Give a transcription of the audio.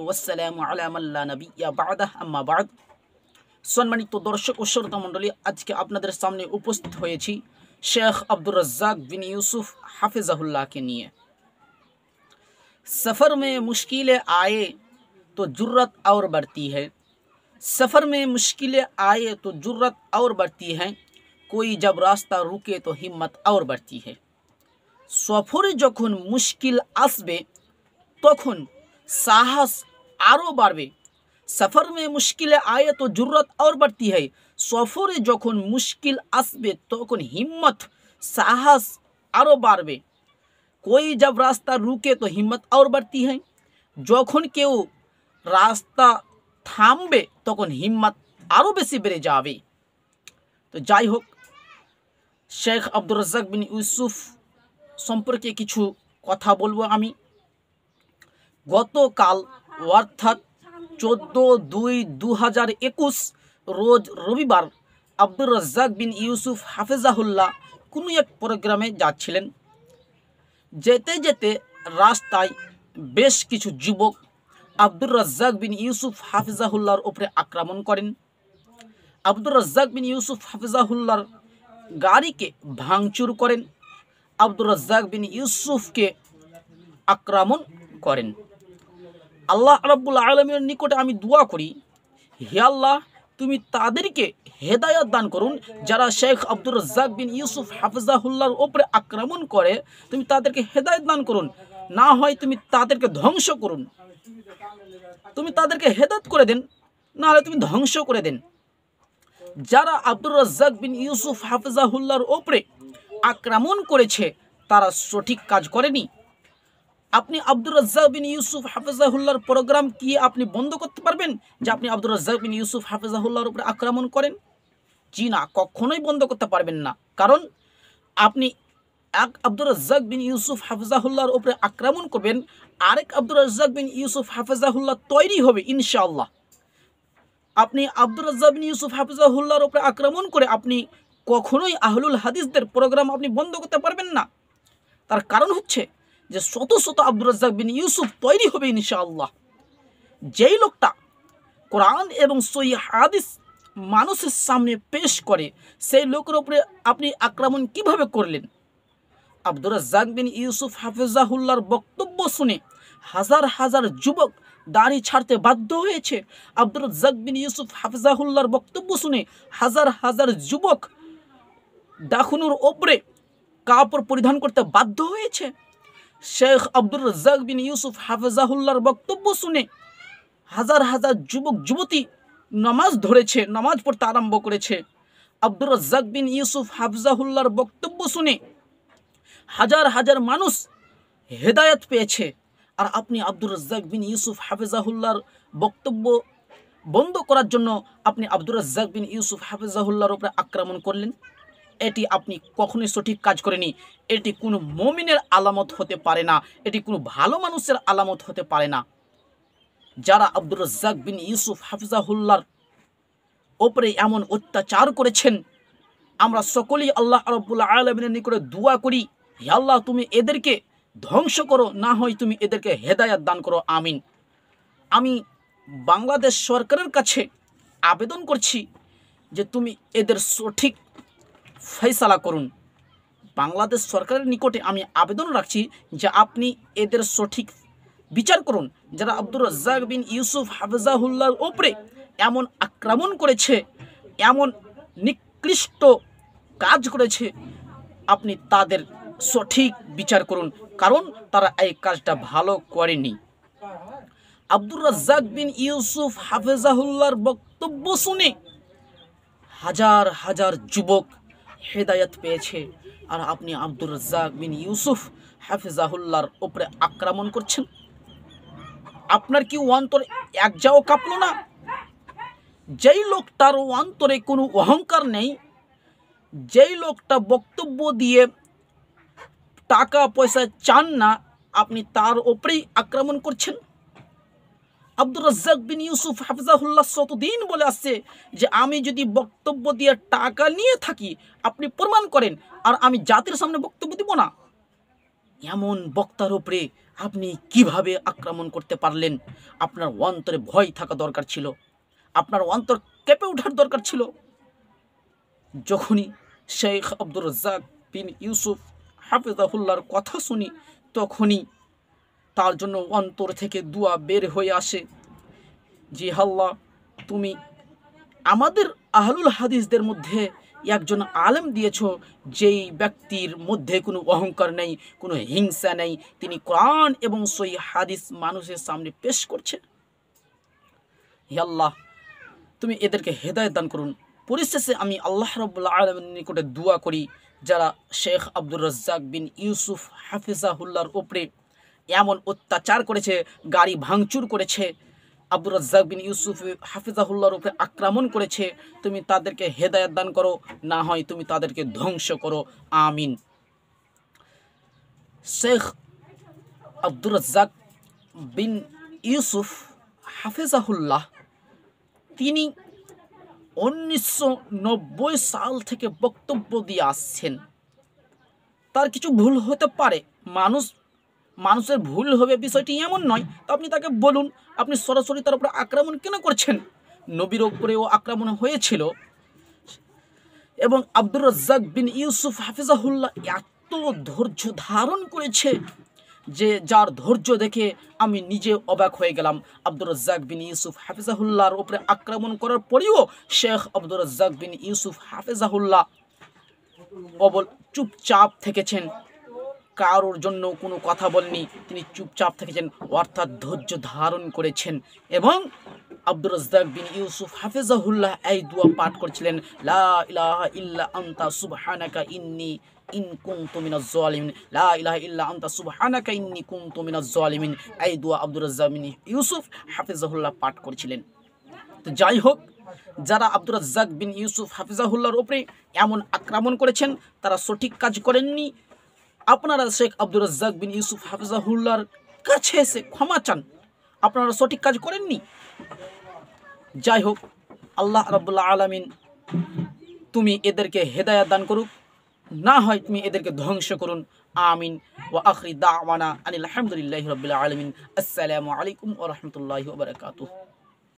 ওয়াসালামু আলা মাল্লা নবিয়া বাদাহ আম্মা বাদ সম্মানিত দর্শক ও শ্রোতা মণ্ডলী আজকে আপনাদের সামনে উপস্থিত হয়েছি শেখ আব্দুর रज्जाक बिन यूसुफ हाफिज़हुल्लाह के लिए सफ़र में मुश्किलें आए तो जुर्रत और बढ़ती है सफ़र में मुश्किलें आए तो जुर्रत और बढ़ती है कोई जब रास्ता रुके तो हिम्मत और बढ़ती है সফরে যখন মুশকিল আসবে তখন সাহস আরও বাড়বে সফর মে মুশকিলে আয়ে তো জরুরত আর বাড়তি হয় সফরে যখন মুশকিল আসবে তখন হিম্মত সাহস আরও বাড়বে কই জব রাস্তা রুকে তো হিম্মত আর বাড়তি হয় যখন কেউ রাস্তা থামবে তখন হিম্মত আরও বেশি বেড়ে যাবে তো যাই হোক শেখ আব্দুর রাজ্জাক বিন ইউসুফ সম্পর্কে কিছু কথা বলবো আমি গতকাল অর্থাৎ চোদ্দ দুই দু হাজার একুশ রোজ রবিবার আব্দুর রাজ্জাক বিন ইউসুফ হাফেজাহুল্লাহ কোনো এক প্রোগ্রামে যাচ্ছিলেন। যেতে যেতে রাস্তায় বেশ কিছু যুবক আব্দুর রাজ্জাক বিন ইউসুফ হাফিজাহুল্লাহর উপরে আক্রমণ করেন। আব্দুর রাজ্জাক বিন ইউসুফ হাফিজাহুল্লাহর গাড়িকে ভাঙচুর করেন। আব্দুর রাজ্জাক বিন ইউসুফকে আক্রমণ করেন। আল্লাহ রব্বুল আলমের নিকটে আমি দোয়া করি, হে আল্লাহ, তুমি তাদেরকে হেদায়ত দান করুন, যারা শেখ আব্দুর রাজ্জাক বিন ইউসুফ হাফিজাহুল্লাহর ওপরে আক্রমণ করে, তুমি তাদেরকে হেদায়ত দান করুন। না হয় তুমি তাদেরকে ধ্বংস করুন। তুমি তাদেরকে হেদায়ত করে দেন, না হলে তুমি ধ্বংস করে দেন। যারা আব্দুর রাজ্জাক বিন ইউসুফ হাফিজাহুল্লাহর ওপরে আক্রমণ করেছে, তারা সঠিক কাজ করেনি। আপনি আব্দুর রাজ্জাক বিন ইউসুফ হাফিজাহুল্লাহর প্রোগ্রাম কি আপনি বন্ধ করতে পারবেন? যে আপনি আব্দুর রাজ্জাক বিন ইউসুফ হাফিজাহুল্লাহর উপরে আক্রমণ করেন? জি না, কখনোই বন্ধ করতে পারবেন না। কারণ আপনি এক আব্দুর রাজ্জাক বিন ইউসুফ হাফিজাহুল্লাহর উপরে আক্রমণ করবেন, আরেক আব্দুর রাজ্জাক বিন ইউসুফ হাফিজাহুল্লাহ তৈরি হবে, ইনশাআল্লাহ। আপনি আব্দুর রাজ্জাক বিন ইউসুফ হাফিজাহুল্লাহর উপরে আক্রমণ করে আপনি কখনোই আহলুল হাদিসদের প্রোগ্রাম আপনি বন্ধ করতে পারবেন না। তার কারণ হচ্ছে যে শত শত আব্দুর রাজ্জাক বিন ইউসুফ তৈরি হবে ইনশাআল্লাহ। যেই লোকটা কোরআন এবং সই হাদিস মানুষের সামনে পেশ করে, সেই লোকের উপরে আপনি আক্রমণ কীভাবে করলেন? আব্দুর রাজ্জাক বিন ইউসুফ হাফিজাহুল্লাহর বক্তব্য শুনে হাজার হাজার যুবক দাড়ি ছাড়তে বাধ্য হয়েছে। আব্দুর রাজ্জাক বিন ইউসুফ হাফিজাহুল্লাহর বক্তব্য শুনে হাজার হাজার যুবক দাখুনুর ওপরে কাপড় পরিধান করতে বাধ্য হয়েছে। শেখ আব্দুর রাজ্জাক বিন ইউসুফ হাফিজাহুল্লাহর বক্তব্য শুনে হাজার হাজার যুবক, যুবতী নামাজ ধরেছে, নামাজ পড়তে আরম্ভ করেছে। আব্দুর রাজ্জাক বিন ইউসুফ হাফজাহুল্লার বক্তব্য শুনে হাজার হাজার মানুষ হেদায়ত পেয়েছে। আর আপনি আব্দুর রাজ্জাক বিন ইউসুফ হাফিজাহুল্লাহর বক্তব্য বন্ধ করার জন্য আপনি আব্দুর রাজ্জাক বিন ইউসুফ হাফিজাহুল্লাহর উপরে আক্রমণ করলেন? এটি আপনি কখনোই সঠিক কাজ করেনি এটি কোনো মমিনের আলামত হতে পারে না। এটি কোনো ভালো মানুষের আলামত হতে পারে না। যারা আব্দুর রাজ্জাক বিন ইউসুফ হাফিজাহুল্লার ওপরে এমন অত্যাচার করেছেন, আমরা সকলেই আল্লাহ রব্বুল্লা আলমিনের নিকটে দোয়া করি আল্লাহ তুমি এদেরকে ধ্বংস করো, না হয় তুমি এদেরকে হেদায়াত দান করো। আমিন। আমি বাংলাদেশ সরকারের কাছে আবেদন করছি যে তুমি এদের সঠিক ফয়সালা করুন। বাংলাদেশ সরকারের নিকটে আমি আবেদন রাখছি যে আপনি এদের সঠিক বিচার করুন। যারা আব্দুর রাজ্জাক বিন ইউসুফ হাফিজাহুল্লাহর ওপরে এমন আক্রমণ করেছে, এমন নিকৃষ্ট কাজ করেছে, আপনি তাদের সঠিক বিচার করুন, কারণ তারা এই কাজটা ভালো করেনি। আব্দুর রাজ্জাক বিন ইউসুফ হাফেজাহুল্লাহর বক্তব্য শুনে হাজার হাজার যুবক হেদায়ত পেয়েছে। আর আপনি আব্দুর রাজ্জাক বিন ইউসুফ হাফেজাহুল্লাহর ওপরে আক্রমণ করছেন। আপনার কি অন্তর এক যাও কাঁপল না? যেই লোকটার অন্তরে কোনো অহংকার নেই, যেই লোকটা বক্তব্য দিয়ে টাকা পয়সা চান না, আপনি তার ওপরেই আক্রমণ করছেন। আব্দুর রাজ্জাক বিন ইউসুফ হাফিজাহুল্লাহ শতদিন বলে আসছে যে আমি যদি বক্তব্য দিয়ে টাকা নিয়ে থাকি, আপনি প্রমাণ করেন, আর আমি জাতির সামনে বক্তব্য দিব না। এমন বক্তার উপরে আপনি কীভাবে আক্রমণ করতে পারলেন? আপনার অন্তরে ভয় থাকা দরকার ছিল। আপনার অন্তর কেঁপে ওঠার দরকার ছিল। যখনই শেখ আব্দুর রাজ্জাক বিন ইউসুফ হাফিজাহুল্লার কথা শুনি, তখনই তার জন্য অন্তর থেকে দুয়া বের হয়ে আসে জি হাল্লা তুমি আমাদের আহলুল হাদিসদের মধ্যে একজন আলেম দিয়েছ, যেই ব্যক্তির মধ্যে কোনো অহংকার নেই, কোনো হিংসা নেই। তিনি কোরআন এবং সই হাদিস মানুষের সামনে পেশ করছে। আল্লাহ, তুমি এদেরকে হেদায়ত দান করুন। পরিশেষে আমি আল্লাহ রব্বুল্লাহ আলমের নিকটে দোয়া করি, যারা শেখ আব্দুর রাজ্জাক বিন ইউসুফ হাফিজাহুল্লার উপরে এমন অত্যাচার করেছে, গাড়ি ভাঙচুর করেছে। আব্দুর রাজ্জাক বিন ইউসুফ হাফিজাহুল্লার উপরে আক্রমণ করেছে। তুমি তাদেরকে হেদায়ত দান করো, না হয় তুমি তাদেরকে ধ্বংস করো। আমিন। শেখ আব্দুর রাজ্জাক বিন ইউসুফ হাফিজাহুল্লাহ, তিনি উনিশশো নব্বই সাল থেকে বক্তব্য দিয়ে আসছেন। তার কিছু ভুল হতে পারে। মানুষ মানুষের ভুল হবে বিষয়টি এমন নয়। তো আপনি তাকে বলুন, আপনি সরাসরি তার উপরে আক্রমণ কেন করছেন? নবীর ওপরেও আক্রমণ হয়েছিল। এবং আব্দুর রাজ্জাক বিন ইউসুফ হাফিজাহুল্লাহ এত ধৈর্য ধারণ করেছে যে যার ধৈর্য দেখে আমি নিজে অবাক হয়ে গেলাম। আব্দুর রাজ্জাক বিন ইউসুফ হাফিজাহুল্লাহর উপরে আক্রমণ করার পরেও শেখ আব্দুর রাজ্জাক বিন ইউসুফ হাফিজাহুল্লাহ অবল চুপচাপ থেকেছেন। কারোর জন্য কোনো কথা বলেনি। তিনি চুপচাপ থেকেছেন, অর্থাৎ ধৈর্য ধারণ করেছেন এবং আব্দুর রাজ্জাক বিন ইউসুফ হাফিজাহুল্লাহ এই দোয়া পাঠ করছিলেন, লা ইলাহা ইল্লা আনতা সুবহানাকা ইন্নি ইন কুনতু মিনাজ জালিমিন। লা ইলাহা ইল্লা আনতা সুবহানাকা ইন্নি কুনতু মিনাজ জালিমিন। এই দোয়া আব্দুর রাজ্জাক বিন ইউসুফ হাফিজাহুল্লাহ পাঠ করেছিলেন। তো যাই হোক, যারা আব্দুর রাজ্জাক বিন ইউসুফ হাফিজাহুল্লাহর উপরে এমন আক্রমণ করেছেন, তারা সঠিক কাজ করেননি। আপনারা শেখ আব্দুর রাজ্জাক বিন ইউসুফ হাফিজাহুল্লাহর কাছে এসে ক্ষমা চান। আপনারা সঠিক কাজ করেননি? যাই হোক, আল্লাহ রাবুল্লাহ আলমিন তুমি এদেরকে হেদায়াত দান করুক। না হয় তুমি এদেরকে ধ্বংস করুন। আমিন। ও আখরি দাওয়ানা আনিল আলহামদুলিল্লাহ রবিল্লা আলমিন। আসসালামু আলাইকুম ও রহমতুল্লাহ